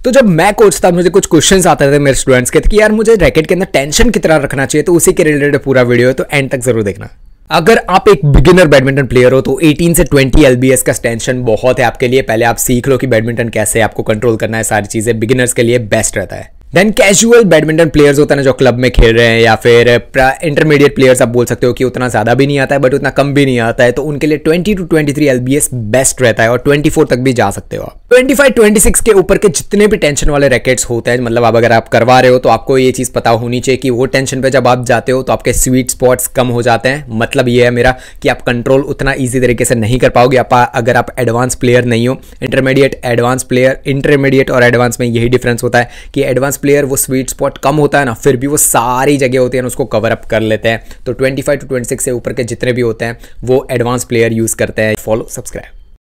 तो जब मैं कोच था, मुझे कुछ क्वेश्चंस आते थे मेरे स्टूडेंट्स के कि यार मुझे रैकेट के अंदर टेंशन कितना रखना चाहिए तो उसी के रिलेटेड पूरा वीडियो है तो एंड तक ज़रूर देखना। अगर आप एक बिगिनर बैडमिंटन प्लेयर हो तो 18 से 20 एलबीएस का टेंशन बहुत है आपके लिए। पहले आप सीख लो कि बैडमिंटन कैसे आपको कंट्रोल करना है, सारी चीज़ें बिगिनर्स के लिए बेस्ट रहता है। देन कैजुअल बैडमिंटन प्लेयर्स होते हैं जो क्लब में खेल रहे हैं या फिर इंटरमीडिएट प्लेयर्स आप बोल सकते हो कि उतना ज़्यादा भी नहीं आता है बट उतना कम भी नहीं आता है तो उनके लिए 20 to 23 three L B S best रहता है और 24 तक भी जा सकते हो आप। 25 26 के ऊपर के जितने भी टेंशन वाले रैकेट्स होते हैं मतलब अब अगर आप करवा रहे हो तो आपको ये चीज़ पता होनी चाहिए कि वो टेंशन पे जब आप जाते हो तो आपके स्वीट स्पॉट्स कम हो जाते हैं। मतलब ये है मेरा कि आप कंट्रोल उतना ईजी तरीके से नहीं कर पाओगे। आप अगर आप एडवांस प्लेयर नहीं हो इंटरमीडिएट एडवांस प्लेयर इंटरमीडिएट और एडवांस में यही डिफरेंस होता है कि एडवांस प्लेयर वो स्वीट स्पॉट कम होता है ना, फिर भी वो सारी जगह होती है ना उसको कवर अप कर लेते हैं। तो 25 टू 26 से ऊपर के जितने भी होते हैं, वो एडवांस प्लेयर यूज़ करते हैं। Follow subscribe